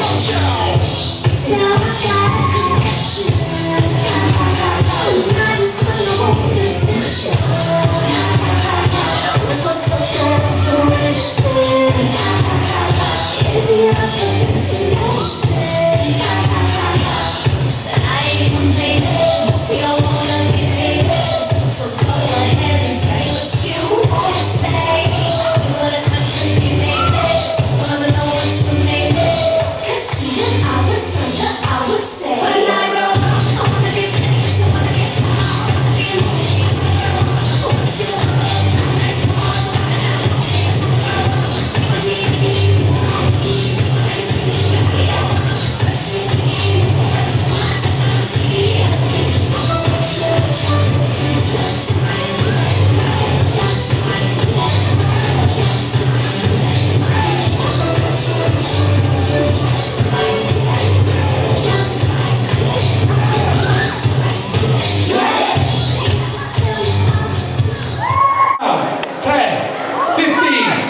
Don't you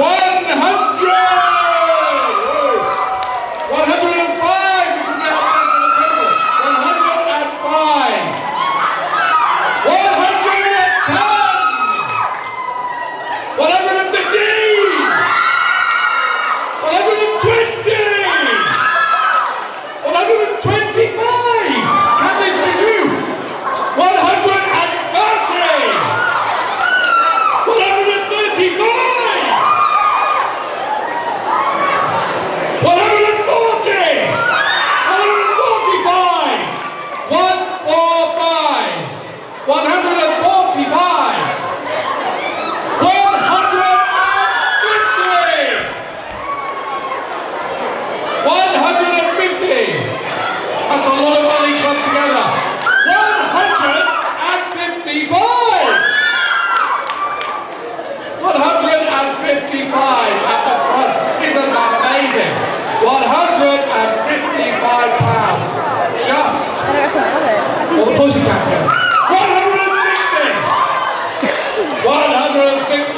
100! Pussycat Girl. 160! 160! 160!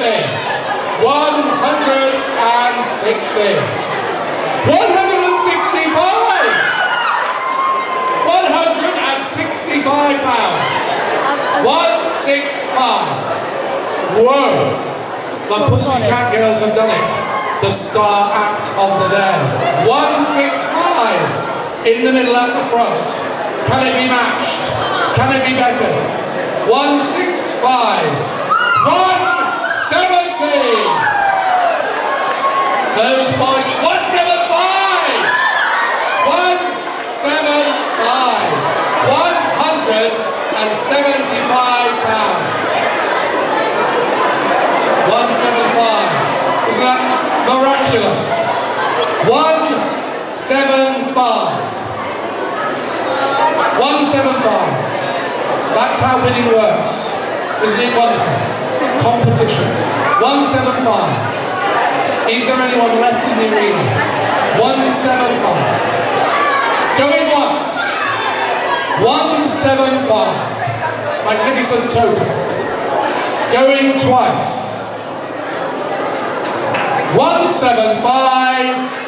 165! 165 pounds. 165. Whoa! The Pussycat Girls have done it. The star act of the day. 165 in the middle at the front. Can it be matched? Can it be better? 165. 170. Those boys. 175. 175. 175 pounds. 175. Isn't that miraculous? 175. 175. That's how winning works. Isn't it wonderful? Competition. 175. Is there anyone left in the arena? 175. Going once. 175. Magnificent total. Going twice. 175.